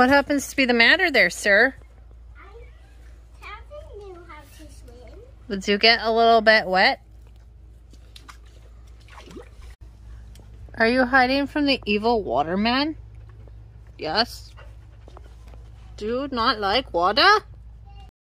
What happens to be the matter there, sir? I haven't knew how to swim. Did you get a little bit wet? Are you hiding from the evil waterman? Yes. Do you not like water?